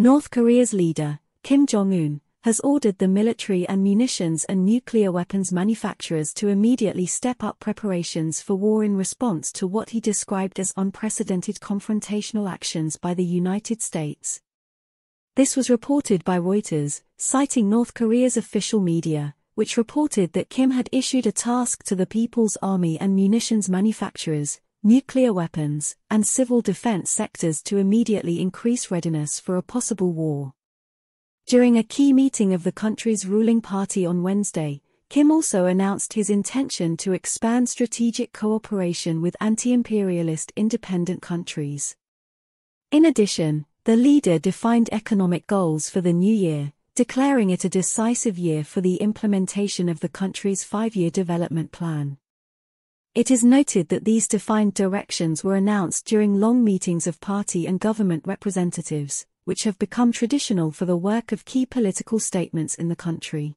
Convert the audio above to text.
North Korea's leader, Kim Jong un, has ordered the military and munitions and nuclear weapons manufacturers to immediately step up preparations for war in response to what he described as unprecedented confrontational actions by the United States. This was reported by Reuters, citing North Korea's official media, which reported that Kim had issued a task to the People's Army and munitions manufacturers, nuclear weapons, and civil defense sectors to immediately increase readiness for a possible war. During a key meeting of the country's ruling party on Wednesday, Kim also announced his intention to expand strategic cooperation with anti-imperialist independent countries. In addition, the leader defined economic goals for the new year, declaring it a decisive year for the implementation of the country's five-year development plan. It is noted that these defined directions were announced during long meetings of party and government representatives, which have become traditional for the work of key political statements in the country.